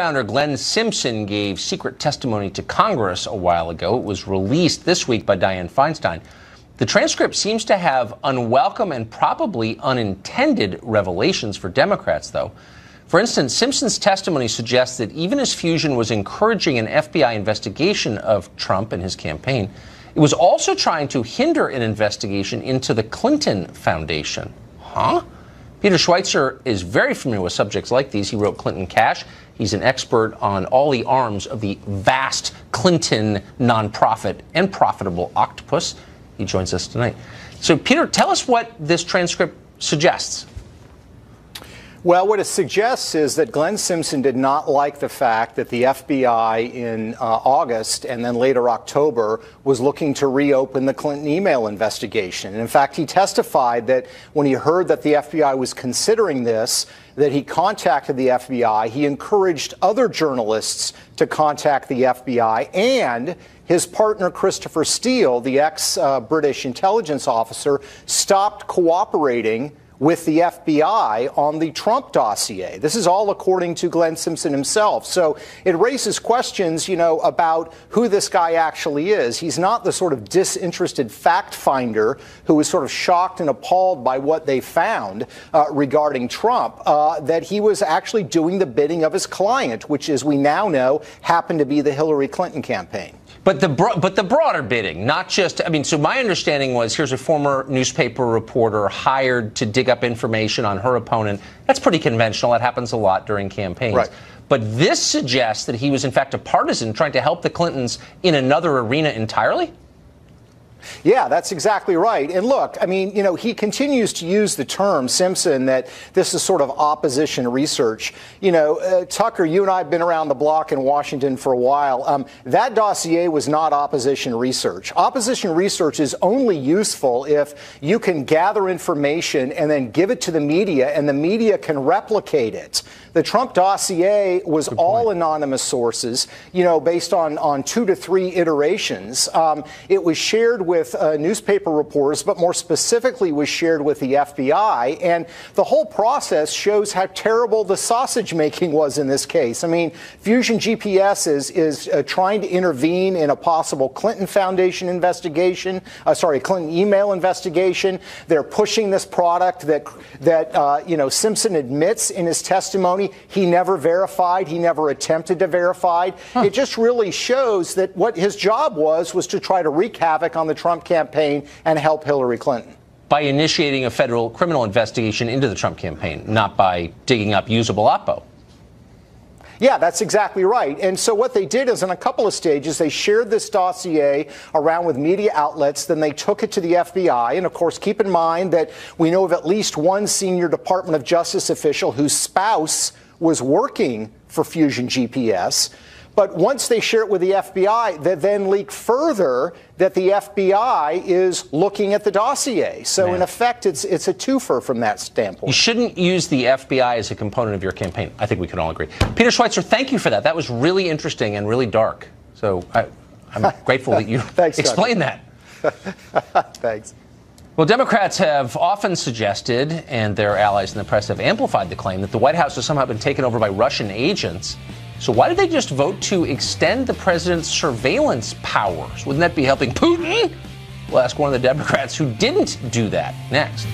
founder Glenn Simpson gave secret testimony to Congress a while ago. It was released this week by Dianne Feinstein. The transcript seems to have unwelcome and probably unintended revelations for Democrats, though. For instance, Simpson's testimony suggests that even as Fusion was encouraging an FBI investigation of Trump and his campaign, it was also trying to hinder an investigation into the Clinton Foundation. Huh? Peter Schweizer is very familiar with subjects like these. He wrote Clinton Cash. He's an expert on all the arms of the vast Clinton nonprofit and profitable octopus. He joins us tonight. So, Peter, tell us what this transcript suggests. Well, what it suggests is that Glenn Simpson did not like the fact that the FBI in uh, August and then later October was looking to reopen the Clinton email investigation. And in fact, he testified that when he heard that the FBI was considering this, that he contacted the FBI. He encouraged other journalists to contact the FBI and his partner Christopher Steele, the ex British intelligence officer, stopped cooperating with the FBI on the Trump dossier. This is all according to Glenn Simpson himself. So it raises questions, you know, about who this guy actually is. He's not the sort of disinterested fact finder who was sort of shocked and appalled by what they found uh, regarding Trump, uh, that he was actually doing the bidding of his client, which, as we now know, happened to be the Hillary Clinton campaign. But the bro- but the broader bidding, not just. I mean, so my understanding was here's a former newspaper reporter hired to dig up information on her opponent. That's pretty conventional. That happens a lot during campaigns. Right. But this suggests that he was in fact a partisan trying to help the Clintons in another arena entirely. Yeah, that's exactly right. And look, I mean, you know, he continues to use the term, Simpson, that this is sort of opposition research. You know, uh, Tucker, you and I have been around the block in Washington for a while. Um, that dossier was not opposition research. Opposition research is only useful if you can gather information and then give it to the media, and the media can replicate it. The Trump dossier was all anonymous sources, you know, based on, on two to three iterations. Um, it was shared with uh, newspaper reporters, but more specifically was shared with the FBI. And the whole process shows how terrible the sausage making was in this case. I mean, Fusion GPS is, is uh, trying to intervene in a possible Clinton Foundation investigation, uh, sorry, Clinton email investigation. They're pushing this product that, that uh, you know, Simpson admits in his testimony he never verified, he never attempted to verify. Huh. It just really shows that what his job was was to try to wreak havoc on the Trump campaign and help Hillary Clinton by initiating a federal criminal investigation into the Trump campaign, not by digging up usable Oppo. Yeah, that's exactly right. And so what they did is in a couple of stages, they shared this dossier around with media outlets, then they took it to the FBI. And of course, keep in mind that we know of at least one senior Department of Justice official whose spouse was working for Fusion GPS. But once they share it with the FBI, they then leak further that the FBI is looking at the dossier. So Man. in effect, it's it's a twofer from that standpoint. You shouldn't use the FBI as a component of your campaign. I think we can all agree. Peter Schweizer, thank you for that. That was really interesting and really dark. So I, am grateful that you Thanks, explained that. Thanks. Well, Democrats have often suggested, and their allies in the press have amplified the claim, that the White House has somehow been taken over by Russian agents. So, why did they just vote to extend the president's surveillance powers? Wouldn't that be helping Putin? We'll ask one of the Democrats who didn't do that next.